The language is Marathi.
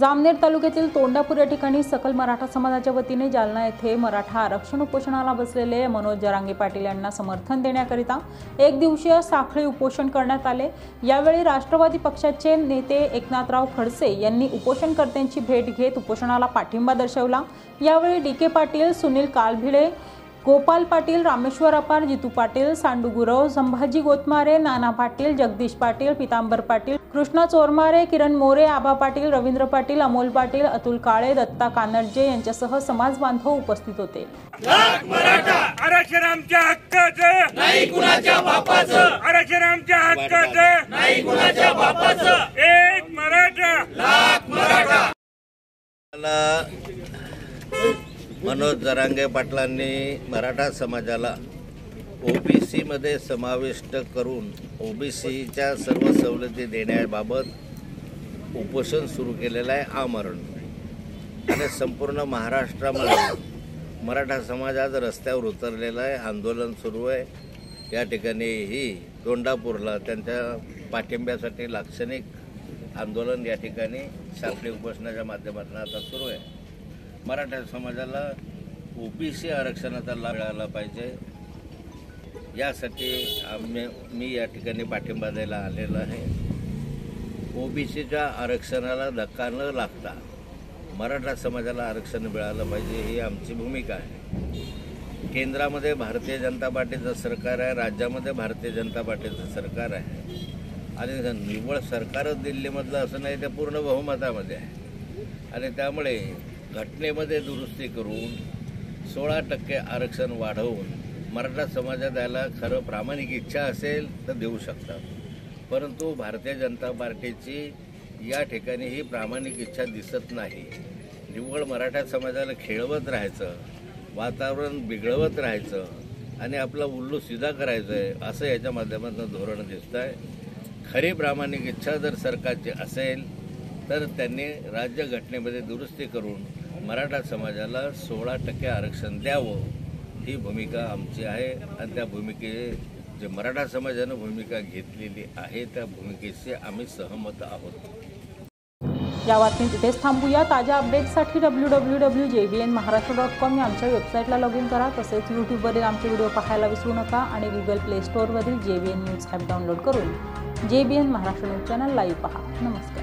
जामनेर तालुक्यातील तोंडापूर या ठिकाणी सकल मराठा समाजाच्या वतीने जालना येथे मराठा आरक्षण उपोषणाला बसलेले मनोज जरांगे पाटील यांना समर्थन देण्याकरिता एक दिवसीय साखळी उपोषण करण्यात आले. यावेळी राष्ट्रवादी पक्षाचे नेते एकनाथराव खडसे यांनी उपोषणकर्त्यांची भेट घेत उपोषणाला पाठिंबा दर्शवला. यावेळी डी के पाटील सुनील कालभिडे गोपाल पाटील रामेश्वर अपार जितू पाटील सांडू गुरव संभाजी गोतमारे नाना पाटील जगदीश पाटील पितांबर पाटील कृष्णा चोरमारे किरण मोरे आबा पाटील रवींद्र पाटील अमोल पाटील अतुल काळे दत्ता कानडजे यांच्यासह समाज बांधव उपस्थित होते. आरक्षण आमच्या हक्काचं! नाही कुणाच्या बापाचं! आरक्षण आमच्या हक्काचं! नाही कुणाच्या बापाचं! एक मराठा! मनोज जरांगे पाटलांनी मराठा समाजाला ओबीसीमध्ये समाविष्ट करून ओबीसीच्या सर्व सवलती देण्याबाबत उपोषण सुरू केलेलं आहे आमरण. आणि संपूर्ण महाराष्ट्रामध्ये मराठा समाज आज रस्त्यावर उतरलेला आहे आंदोलन सुरू आहे. या ठिकाणी ही दोंडापूरला त्यांच्या पाठिंब्यासाठी लाक्षणिक आंदोलन या ठिकाणी साखळी उपोषणाच्या माध्यमातून आता सुरू आहे. मराठा समाजाला ओबीसी आरक्षणाचा लाभ मिळाला पाहिजे. यासाठी आम्ही मी या ठिकाणी पाठिंबा द्यायला आलेलो आहे. ओबीसीच्या आरक्षणाला धक्का न लागता मराठा समाजाला आरक्षण मिळालं पाहिजे ही आमची भूमिका आहे. केंद्रामध्ये भारतीय जनता पार्टीचं सरकार आहे राज्यामध्ये भारतीय जनता पार्टीचं सरकार आहे. आणि निव्वळ सरकारच दिल्लीमधलं असं नाही ते पूर्ण बहुमतामध्ये आहे. आणि त्यामुळे घटनेमध्ये दुरुस्ती करून सोळा टक्के आरक्षण वाढवून मराठा समाजात यायला खरं प्रामाणिक इच्छा असेल तर देऊ शकतात. परंतु भारतीय जनता पार्टीची या ठिकाणी ही प्रामाणिक इच्छा दिसत नाही. निव्वळ मराठा समाजाला खेळवत राहायचं वातावरण बिघडवत राहायचं आणि आपला उल्लू सिधा करायचं आहे असं याच्या माध्यमातून धोरण दिसतं आहे खरी प्रामाणिक इच्छा जर सरकारची असेल तर त्यांनी राज्यघटनेमध्ये दुरुस्ती करून मराठा समाजाला सोळा टक्के आरक्षण द्यावं ही भूमिका आमची आहे. आणि त्या भूमिके जे मराठा समाजानं भूमिका घेतलेली आहे त्या भूमिकेशी आम्ही सहमत आहोत. या बातमी तिथेच थांबूया. ताज्या अपडेट्ससाठी W W W J B N Maharashtra dot com या आमच्या वेबसाईटला लॉग इन करा. तसेच यूट्यूबवरील आमचे व्हिडिओ पाहायला विसरू नका आणि Google play स्टोअरवरील J B N news app download करून J B N Maharashtra news channel live पहा. नमस्कार.